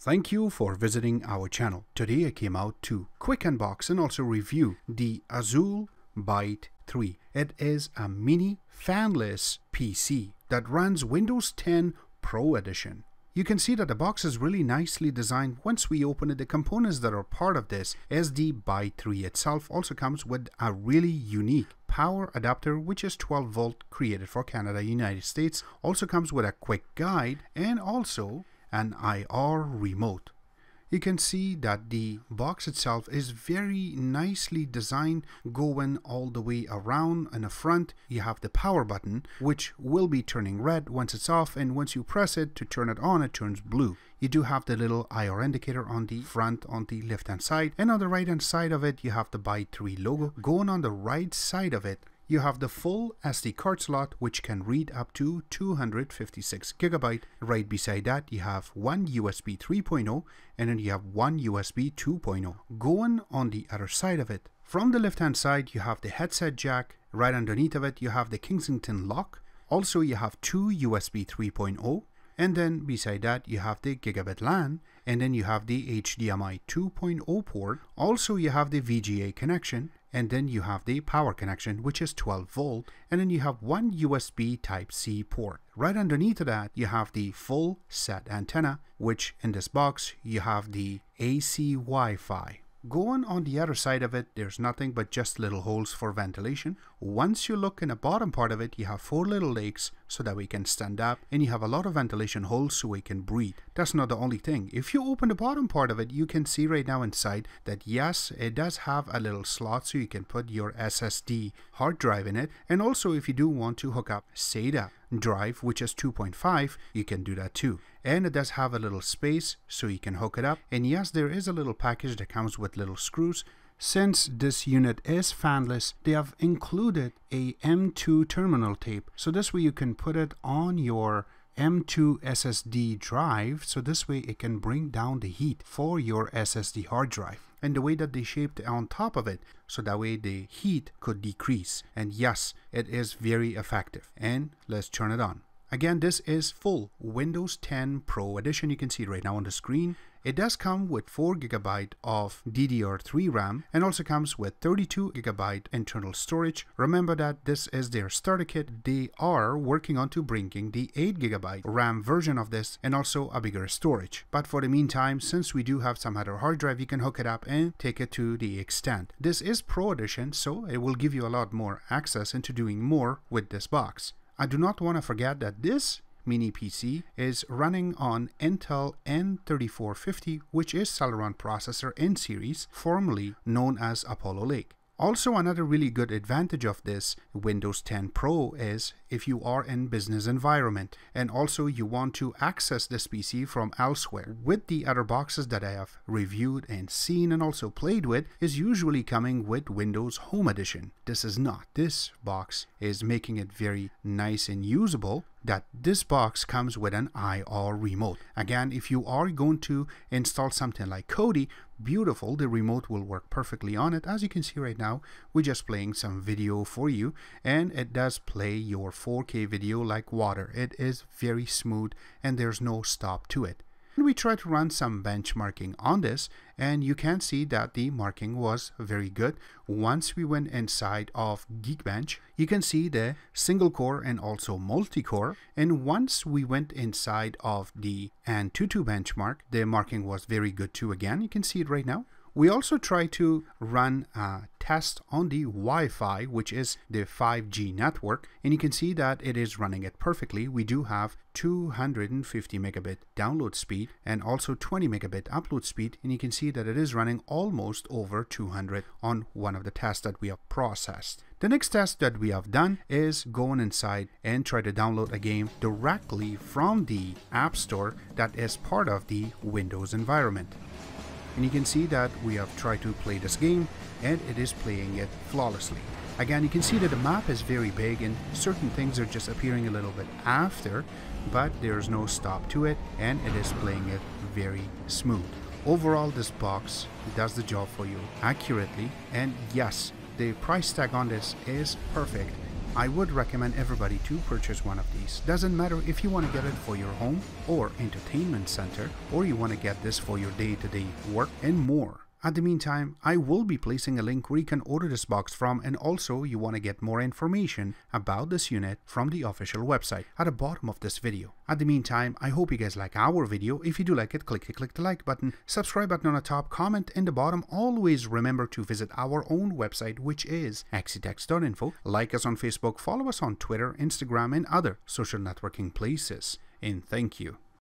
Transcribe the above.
Thank you for visiting our channel. Today I came out to quick unbox and also review the Azulle Byte 3. It is a mini fanless PC that runs Windows 10 Pro Edition. You can see that the box is really nicely designed. Once we open it, the components that are part of this SD Byte 3 itself also comes with a really unique power adapter which is 12 volt created for Canada United States also comes with a quick guide and also an IR remote. You can see that the box itself is very nicely designed going all the way around. In the front you have the power button which will be turning red once it's off and once you press it to turn it on it turns blue. You do have the little IR indicator on the front on the left hand side and on the right hand side of it you have the Byte 3 logo. Going on the right side of it you have the full SD card slot which can read up to 256 gigabyte. Right beside that you have one USB 3.0 and then you have one USB 2.0. Going on the other side of it, from the left hand side you have the headset jack, right underneath of it you have the Kensington lock. Also you have two USB 3.0 and then beside that you have the gigabit LAN and then you have the HDMI 2.0 port. Also you have the VGA connection and then you have the power connection which is 12 volt and then you have one USB type C port. Right underneath that you have the full set antenna which in this box you have the AC Wi-Fi Going on the other side of it, there's nothing but just little holes for ventilation. Once you look in the bottom part of it, you have four little legs so that we can stand up and you have a lot of ventilation holes so we can breathe. That's not the only thing. If you open the bottom part of it, you can see right now inside that yes, it does have a little slot so you can put your SSD hard drive in it. And also if you do want to hook up SATA drive, which is 2.5, you can do that too. And it does have a little space so you can hook it up. And yes, there is a little package that comes with little screws. Since this unit is fanless, they have included a M2 terminal tape. So this way you can put it on your M2 SSD drive so this way it can bring down the heat for your SSD hard drive and the way that they shaped on top of it so that way the heat could decrease and yes it is very effective and let's turn it on Again, this is full Windows 10 Pro edition. You can see right now on the screen. It does come with 4GB of DDR3 RAM and also comes with 32GB internal storage. Remember that this is their starter kit. They are working on to bringing the 8GB RAM version of this and also a bigger storage. But for the meantime, since we do have some other hard drive, you can hook it up and take it to the extent. This is Pro Edition, so it will give you a lot more access into doing more with this box. I do not want to forget that this mini PC is running on Intel N3450 which is Celeron processor in series formerly known as Apollo Lake. Also another really good advantage of this Windows 10 Pro is if you are in business environment and also you want to access this PC from elsewhere. With the other boxes that I have reviewed and seen and also played with is usually coming with Windows Home Edition. This is not. This box is making it very nice and usable that this box comes with an IR remote. Again, if you are going to install something like Kodi, beautiful, the remote will work perfectly on it. As you can see right now, we're just playing some video for you and it does play your 4K video like water. It is very smooth and there's no stop to it. And we tried to run some benchmarking on this and you can see that the marking was very good. Once we went inside of Geekbench, you can see the single core and also multi-core. And once we went inside of the Antutu benchmark, the marking was very good too again. You can see it right now. We also try to run a test on the Wi-Fi, which is the 5G network, and you can see that it is running it perfectly. We do have 250 megabit download speed and also 20 megabit upload speed, and you can see that it is running almost over 200 on one of the tests that we have processed. The next test that we have done is going inside and try to download a game directly from the App Store that is part of the Windows environment and you can see that we have tried to play this game and it is playing it flawlessly. Again, you can see that the map is very big and certain things are just appearing a little bit after, but there's no stop to it and it is playing it very smooth. Overall, this box does the job for you accurately and yes, the price tag on this is perfect I would recommend everybody to purchase one of these. Doesn't matter if you want to get it for your home or entertainment center or you want to get this for your day-to-day -day work and more. At the meantime, I will be placing a link where you can order this box from and also you want to get more information about this unit from the official website at the bottom of this video. At the meantime, I hope you guys like our video. If you do like it, click the click the like button, subscribe button on the top, comment in the bottom. Always remember to visit our own website which is axitex.info. Like us on Facebook, follow us on Twitter, Instagram and other social networking places. And thank you.